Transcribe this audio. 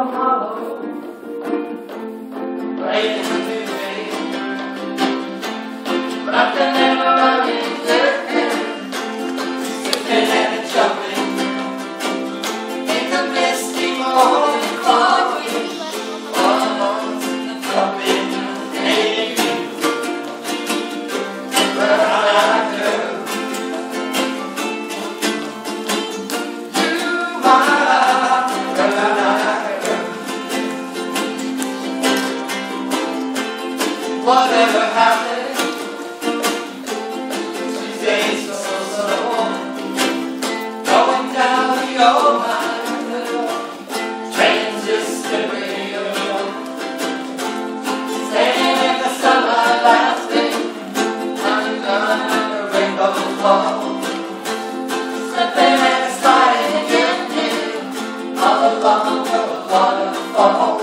amado. Whatever happened? Tuesdays were so so going down the old mine trains just slipping along, standing in the summer laughing, under the rainbow fall, slipping and sliding again, all along the waterfall.